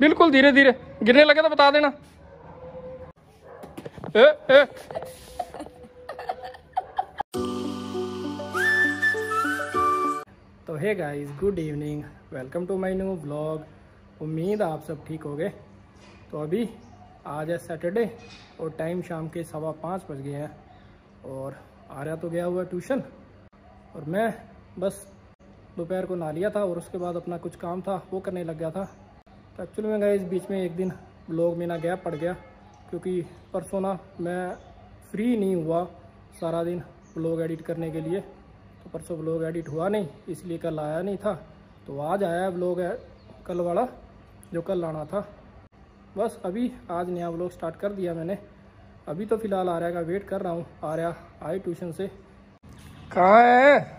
बिल्कुल धीरे धीरे। गिरने लगे तो बता देना। ए, ए। तो hey guys good evening welcome to my new vlog उम्मीद आप सब ठीक हो गए तो अभी आज है सैटरडे और टाइम शाम के सवा पाँच बज गए हैं और आर्या तो गया हुआ ट्यूशन और मैं बस दोपहर को नहा लिया था और उसके बाद अपना कुछ काम था वो करने लग गया था। तो एक्चुअली में इस बीच में एक दिन, ब्लॉग में ना गैप पड़ गया, क्योंकि परसों ना मैं फ्री नहीं हुआ सारा दिन ब्लॉग एडिट करने के लिए। तो परसों ब्लॉग एडिट हुआ नहीं, इसलिए कल आया नहीं था। तो आज आया है ब्लॉग, कल वाला, जो कल आना था। बस अभी आज नया ब्लॉग स्टार्ट कर दिया मैंने। अभी तो फ़िलहाल आर्या का वेट कर रहा हूँ आर्या आई ट्यूशन से। कहाँ है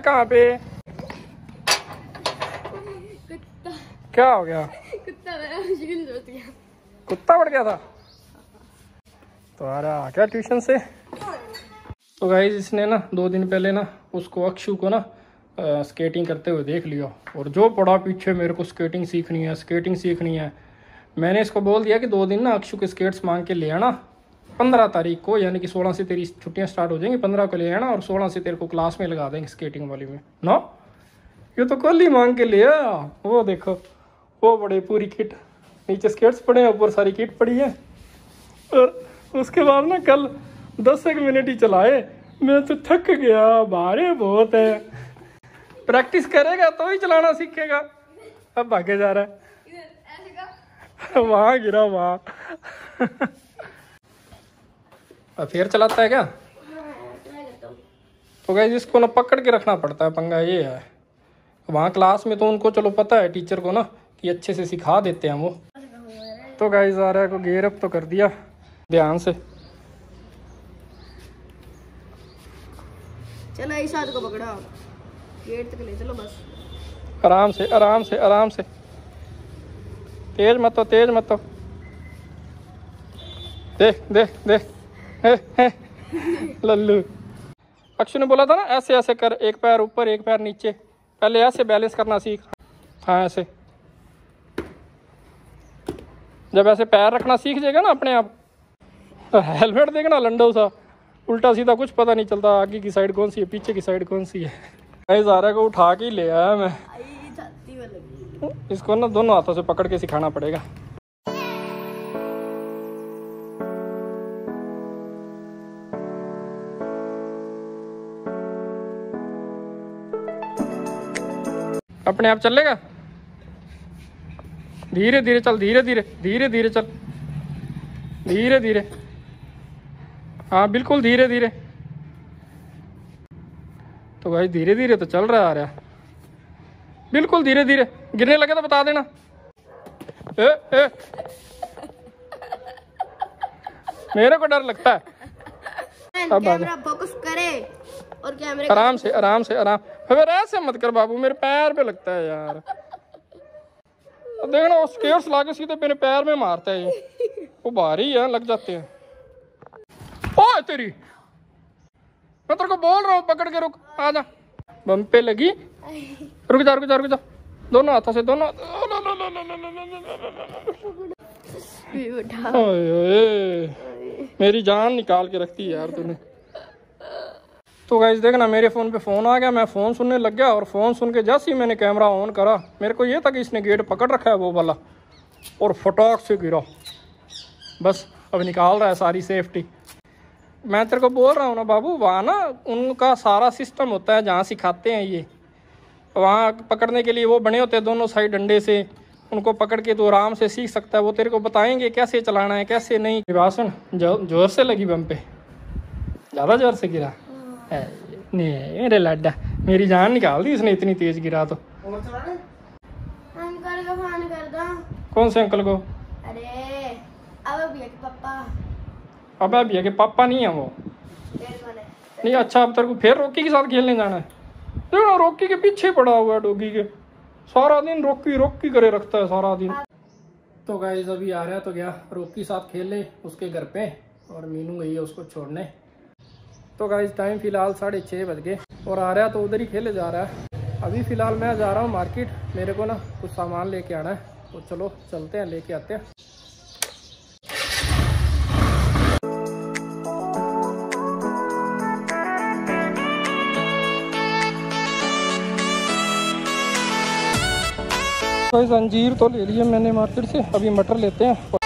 कहाँ पे कुत्ता क्या हो गया? कुत्ता मेरा गया। कुत्ता बढ़ गया था। तो आ रहा आ गया ट्यूशन से? तो गाइज़ इसने ना दो दिन पहले ना उसको अक्षु को ना अ, स्केटिंग करते हुए देख लिया। और जो पड़ा पीछे मेरे को स्केटिंग सीखनी है स्केटिंग सीखनी है। मैंने इसको बोल दिया कि दो दिन ना अक्षु के स्केट्स मांग के ले आना। पंद्रह तारीख को यानी कि सोलह से तेरी छुट्टियाँ स्टार्ट हो जाएँगी पंद्रह को ले आना और सोलह से तेरे को क्लास में लगा देंगे स्केटिंग वाली में। ना? ये तो कल ही मांग के लिया वो देखो। वो बड़े, पूरी किट नीचे स्केट्स पड़े ऊपर सारी किट पड़ी है। और उसके बाद ना कल दस एक मिनट ही चलाए। मैं तो थक गया, भारे बहुत है। प्रैक्टिस करेगा तो ही चलाना सीखेगा। अब भागे जा रहा है। वहाँ गिरा, वहाँ। अब फिर चलाता है क्या? तो गैस इसको ना पकड़ के रखना पड़ता है, पंगा ये है। वहाँ क्लास में तो उनको, चलो पता है टीचर को ना कि अच्छे से सिखा देते हैं वो। तो गाइस आ रहा है को गेयर अप तो कर दिया ध्यान से। चलो को पकड़ो। गेट तक ले चलो बस। आराम से आराम से आराम से। तेज मत हो तेज मत देख देख देख। हे, हे, लल्लू। अक्षु ने बोला था ना ऐसे ऐसे कर एक पैर ऊपर एक पैर नीचे। पहले ऐसे बैलेंस करना सीख। हाँ ऐसे। जब ऐसे पैर रखना सीख जाएगा ना अपने आप तो हेलमेट देखना लंडो सा। उल्टा सीधा कुछ पता नहीं चलता आगे की साइड कौन सी है, पीछे की साइड कौन सी है। आ रहा को उठा के ले आया मैं में। इसको ना दोनों हाथों से पकड़ के सिखाना पड़ेगा। अपने आप चलेगा? धीरे धीरे चल धीरे धीरे धीरे धीरे चल। धीरे धीरे। हाँ बिल्कुल धीरे धीरे। तो भाई धीरे धीरे तो चल रहा है आ रहा। बिल्कुल धीरे धीरे। गिरने लगे तो बता देना। ए, ए। मेरे को डर लगता है। अब कैमरा फोकस करे और कैमरे आराम से आराम से आराम। फिर ऐसे मत कर बाबू मेरे पैर पे लगता है यार। अब देखना वो स्केट्स लाके सीधे मेरे पैर में मारता है ये वो भारी है लग जाते हैं ओ तेरी मैं तेरे को बोल रहा हूँ पकड़ के रुक आ जा बम पे लगी रुक जा रुक जा रुक जा दोनों हाथों से दोनों मेरी जान निकाल के रखती है यार तूने तो गाइस देखना मेरे फ़ोन पे फ़ोन आ गया, मैं फ़ोन सुनने लग गया और फ़ोन सुन के जैसे ही मैंने कैमरा ऑन करा, मेरे को ये था कि इसने गेट पकड़ रखा है वो वाला और फटाक से गिरा। बस, अब निकाल रहा है सारी सेफ्टी मैं तेरे को बोल रहा हूँ ना बाबू, वहाँ ना उनका सारा सिस्टम होता है जहाँ सिखाते हैं ये। वहाँ पकड़ने के लिए वो बने होते हैं दोनों साइड डंडे से। उनको पकड़ के तो आराम से सीख सकता है। वो तेरे को बताएँगे कैसे चलाना है, कैसे नहीं। विभाषण जो, ज़ोर से लगी बम पे। ज़्यादा ज़ोर से गिरा। नहीं मेरे लाडा मेरी जान निकाल दी इसने इतनी तेज गिरा तो। अंकल का फ़ोन कर दो। कौन से अंकल को? अरे अब भैया के पापा। अब भैया के पापा नहीं है वो। नहीं। अच्छा अब तेरे को फिर रोकी के साथ खेलने जाना है। देखो रॉकी के पीछे पड़ा हुआ है डोगी के। सारा दिन रोकी रोकी करे रखता है सारा दिन। तो गाइस अभी आ रहा है तो गया रोकी साथ खेलने उसके घर पे। और मीनू गई है उसको छोड़ने। तो गाइस टाइम फ़िलहाल साढ़े छः बज गए और आ रहा तो उधर ही खेले जा रहा है। अभी फ़िलहाल मैं जा रहा हूँ मार्केट मेरे को ना कुछ सामान लेके आना है। तो चलो, चलते हैं, लेके आते हैं। तो अंजीर तो ले लिया मैंने मार्केट से, अभी मटर लेते हैं।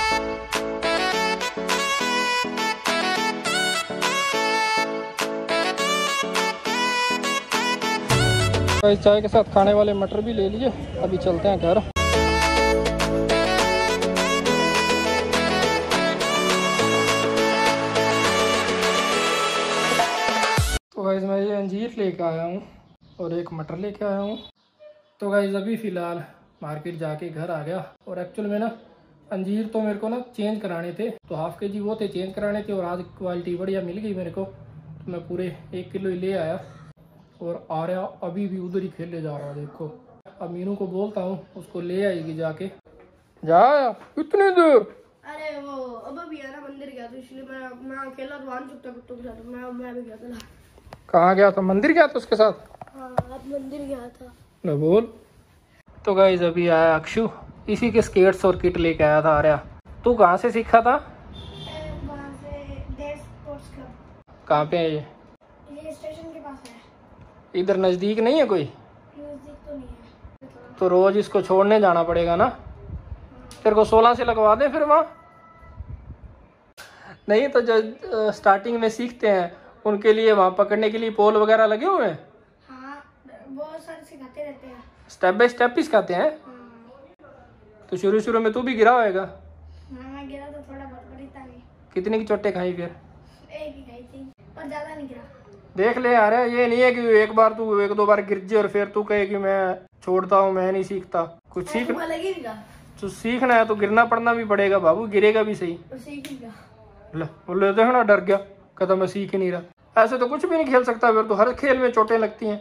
इस चाय के साथ खाने वाले मटर भी ले लिए। अभी चलते हैं घर। तो गाइज़ मैं ये अंजीर लेके आया हूँ और एक मटर लेके आया हूँ। तो गाइज़ अभी फ़िलहाल मार्केट जाके घर आ गया। और एक्चुअल में ना, अंजीर तो मेरे को ना चेंज कराने थे। तो हाफ़ के जी वो थे चेंज कराने थे और आज क्वालिटी बढ़िया मिल गई मेरे को। तो मैं पूरे एक किलो ही ले आया। और आर्या अभी भी उधर ही खेले जा रहा है देखो। अब मीनू को बोलता हूँ उसको ले आएगी जाके। जा इतनी देर। अरे वो अब भी है मंदिर गया तो इसलिए मैं मैं अकेला तो आ नहीं कुत्तों के साथ मैं मैं भी गया था कहाँ गया था? मंदिर गया था उसके साथ? हाँ अब मंदिर गया था। न बोल। तो गाइज़ अभी आया अक्षु। इसी के स्केट्स और किट लेके आया था आर्या। तू कहाँ से सीखा था? कहाँ पे है ये? इधर नज़दीक नहीं है कोई? तो नहीं है। तो रोज इसको छोड़ने जाना पड़ेगा ना? तेरे को सोलह से लगवा दे फिर वहाँ? नहीं तो जो स्टार्टिंग में सीखते हैं उनके लिए वहाँ पकड़ने के लिए पोल वगैरह लगे हुए हैं? बहुत सारे सिखाते रहते स्टेप बाय स्टेप ही सिखाते हैं? हाँ। तो शुरू शुरू में तू भी गिरा होएगा। हाँ, गिरा तो कितनी की चोटें खाई फिर? एक ही खाई थी पर ज़्यादा नहीं गिरा। देख ले यार ये नहीं है कि एक बार तू एक दो बार गिर जाए और फिर तू कहे कि मैं छोड़ता हूँ मैं नहीं सीखता। कुछ सीख तो सीखना है तो गिरना पड़ना भी पड़ेगा बाबू गिरेगा भी सही। बोले देखना डर गया कहता मैं सीख ही नहीं रहा। ऐसे तो कुछ भी नहीं खेल सकता फिर तो हर खेल में चोटें लगती हैं।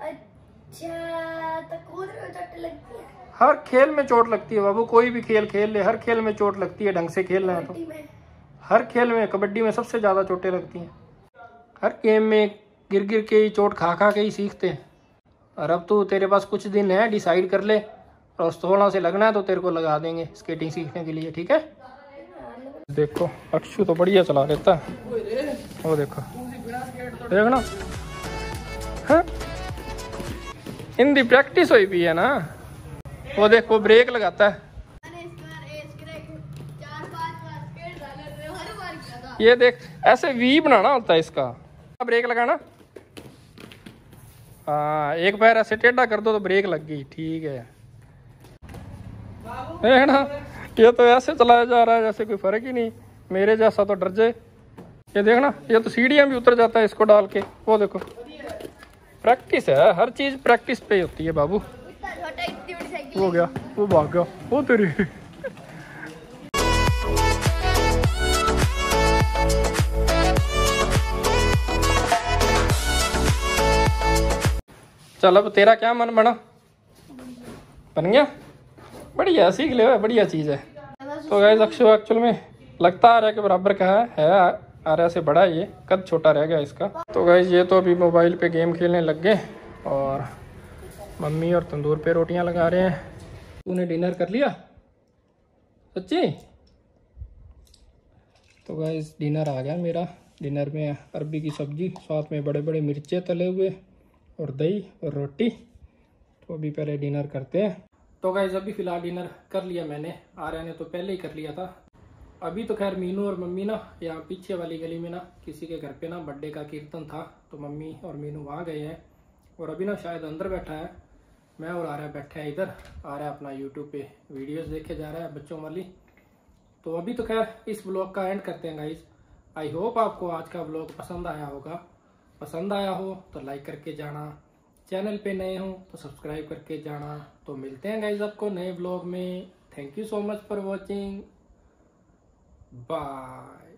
अच्छा तो कूद में चोट लगती है? हर खेल में चोट लगती है बाबू कोई भी खेल खेल ले हर खेल में चोट लगती है ढंग से खेलना है तो। हर खेल में कबड्डी में सबसे ज़्यादा चोटें लगती हैं। हर गेम में गिर गिर के ही चोट खा खा के ही सीखते हैं। और अब तो तेरे पास कुछ दिन है डिसाइड कर ले। और सोलह से लगना है तो तेरे को लगा देंगे स्केटिंग सीखने के लिए ठीक है? देखो अक्षु तो बढ़िया चला लेता है। वो देखो। देखना। हाँ। प्रैक्टिस हुई भी है ना? वो देखो ब्रेक लगाता है। ये देख ऐसे वी बनाना होता है इसका। ब्रेक लगाना। हाँ एक पैर ऐसे टेढ़ा कर दो तो ब्रेक लग गई ठीक है। है ना? ये तो ऐसे चलाया जा रहा है जैसे कोई फ़र्क ही नहीं। मेरे जैसा तो डर जाए। ये देखना ये तो सीढ़ियाँ भी उतर जाता है इसको डाल के। वो देखो। प्रैक्टिस है हर चीज़ प्रैक्टिस पे होती है बाबू। हो गया वो भाग गया। वो तेरी। चल, अब तेरा क्या मन बना? बन गया बढ़िया, सीख ले बढ़िया चीज़ है। तो गैस एक्चुअल में लगता आ रहा है कि बराबर का है है आर्या से बड़ा ये, कद छोटा रह गया इसका। तो गैस ये तो अभी मोबाइल पे गेम खेलने लग गए और मम्मी और तंदूर पे रोटियाँ लगा रहे हैं। तूने डिनर कर लिया? सच्ची? तो गाइस डिनर आ गया मेरा। डिनर में अरबी की सब्ज़ी, साथ में बड़े बड़े मिर्चे तले हुए। और दही और रोटी। तो अभी पहले डिनर करते हैं। तो गाइज़ अभी फ़िलहाल डिनर कर लिया मैंने। आर्या ने तो पहले ही कर लिया था। अभी तो खैर मीनू और मम्मी ना यहाँ पीछे वाली गली में ना किसी के घर पे ना बर्थडे का कीर्तन था। तो मम्मी और मीनू वहाँ गए हैं। और अभी ना शायद अंदर बैठा है। मैं और आर्या बैठे हैं इधर। आर्या अपना यूट्यूब पे वीडियोस देखे जा रहा है बच्चों वाली। तो अभी तो खैर इस ब्लॉग का एंड करते हैं गाइज़ आई होप आपको आज का ब्लॉग पसंद आया होगा। पसंद आया हो तो लाइक करके जाना। चैनल पे नए हो तो सब्सक्राइब करके जाना। तो मिलते हैं गाइज़ आपको नए ब्लॉग में। Thank you so much for watching bye